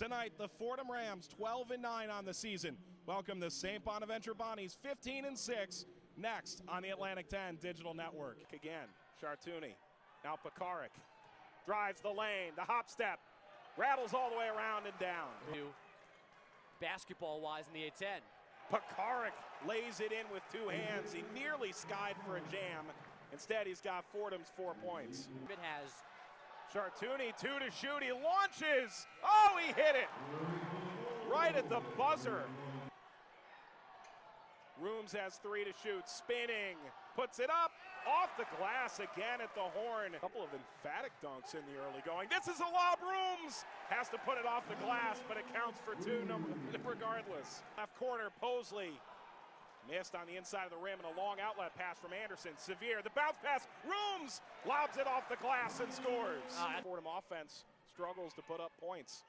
Tonight, the Fordham Rams 12 and 9 on the season. Welcome the St. Bonaventure Bonnies 15 and 6 next on the Atlantic 10 Digital Network. Again, Chartouni. Now Pekarik drives the lane, the hop step, rattles all the way around and down. Basketball wise in the A10. Pekarik lays it in with two hands. He nearly skied for a jam. Instead, he's got Fordham's four points. It has Chartouni, two to shoot. He launches. Oh, he hit it. Right at the buzzer. Rhoomes has three to shoot. Spinning. Puts it up. Off the glass again at the horn. A couple of emphatic dunks in the early going. This is a lob. Rhoomes has to put it off the glass, but it counts for two regardless. Left corner, Posley Missed on the inside of the rim and a long outlet pass from Anderson. Severe, the bounce pass, Rhoomes lobs it off the glass and scores. Uh, Fordham offense struggles to put up points.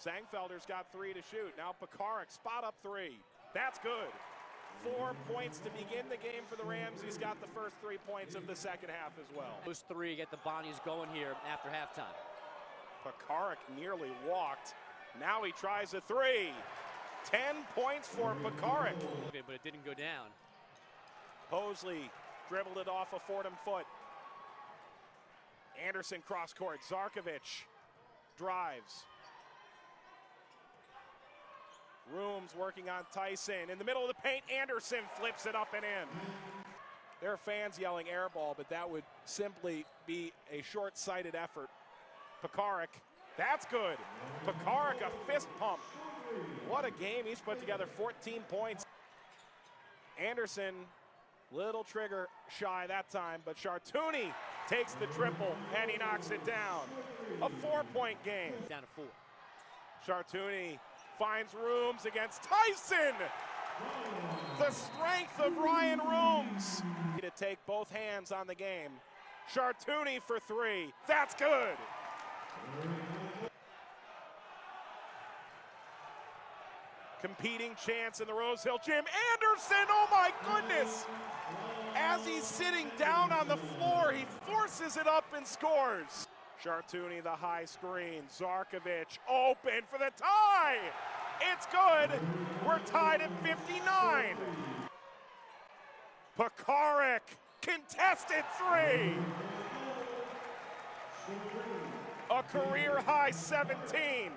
Sengfelder's got three to shoot. Now Pekarik, spot up three. That's good. Four points to begin the game for the Rams. He's got the first three points of the second half as well. Those three get the Bonnies going here after halftime. Pekarik nearly walked. Now he tries a three. 10 points for Pekarik. But it didn't go down. Posley dribbled it off a Fordham foot. Anderson cross court. Zarkovic drives. Rhoomes working on Tyson. In the middle of the paint, Anderson flips it up and in. There are fans yelling airball, but that would simply be a short sighted effort. Pekarik, that's good. Pekarik, a fist pump. What a game he's put together, 14 points. Anderson, little trigger shy that time, but Chartouni takes the triple and he knocks it down. A four-point game. Down to four. Chartouni finds Rhoomes against Tyson. The strength of Ryan Rhoomes. To take both hands on the game. Chartouni for three. That's good. Competing chance in the Rose Hill Gym. Anderson, oh my goodness! As he's sitting down on the floor, he forces it up and scores. Chartouni, the high screen. Zarkovic open for the tie. It's good. We're tied at 59. Pekarik, contested three. A career high 17.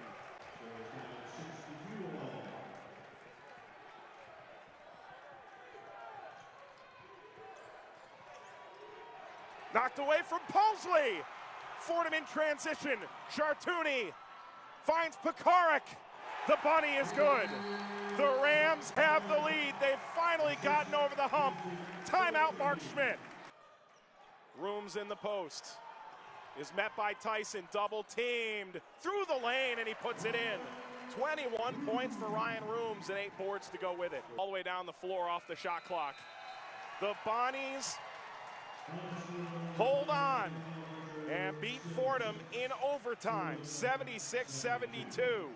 Knocked away from Posley. Fordham in transition. Chartouni finds Pekarik. The bunny is good. The Rams have the lead. They've finally gotten over the hump. Timeout, Mark Schmidt. Rhoomes in the post. Is met by Tyson, double teamed through the lane, and he puts it in. 21 points for Ryan Rhoomes and eight boards to go with it. All the way down the floor off the shot clock. The Bonnies hold on and beat Fordham in overtime, 76 72.